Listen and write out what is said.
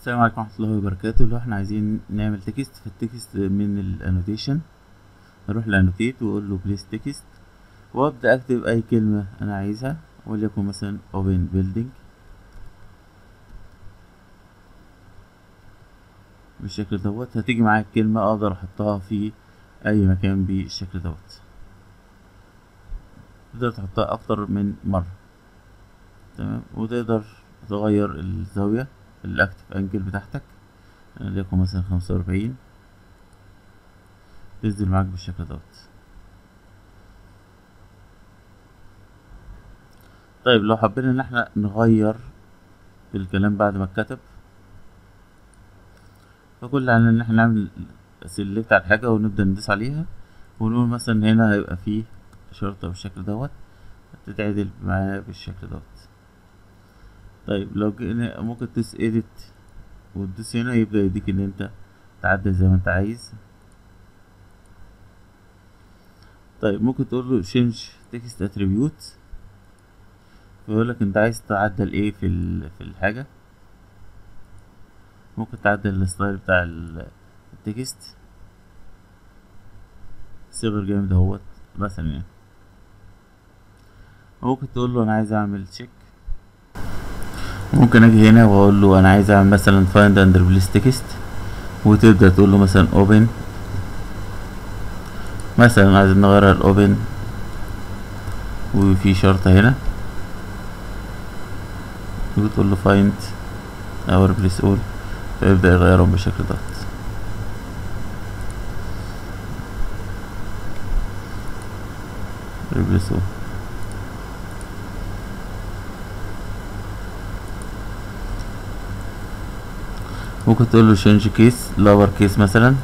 السلام عليكم ورحمة الله وبركاته. لو إحنا عايزين نعمل text. فال text من ال annotation نروح ل annotate واقول له place text وأبدأ أكتب أي كلمة أنا عايزها. وليكن مثلا open building. بالشكل دوت. هتيجي معايا الكلمة أقدر أحطها في أي مكان بالشكل دوت. تقدر تحطها أكتر من مرة. تمام؟ وتقدر تغير الزاوية. الأكتف أنجل بتاعتك. ليكن مثلا خمسة وأربعين. تنزل معاك بالشكل دوت. طيب لو حبينا إن إحنا نغير الكلام بعد ما اتكتب فكل علينا إن إحنا نعمل سيلكت على الحاجة ونبدأ ندوس عليها ونقول مثلا هنا هيبقى فيه شرطة بالشكل دوت تتعدل معايا بالشكل دوت. طيب لو جينا ممكن تدوس edit وتدوس هنا يبدأ يديك إن أنت تعدل زي ما أنت عايز. طيب ممكن تقول له change text attribute فيقول لك أنت عايز تعدل إيه في في الحاجة. ممكن تعدل ال style بتاع ال text صغر جامد أهوت مثلا يعني. ممكن تقول له أنا عايز أعمل check ممكن أجي هنا واقول له أنا عايز اعمل مثلا find and replace text وتبدأ تقول له مثلا open. مثلا عايز نغيرها ال open وفي شرطة هنا. وتقول له find أو replace all. فيبدأ يغيرهم بالشكل دوت replace all. ممكن تقول له change case lower case مثلا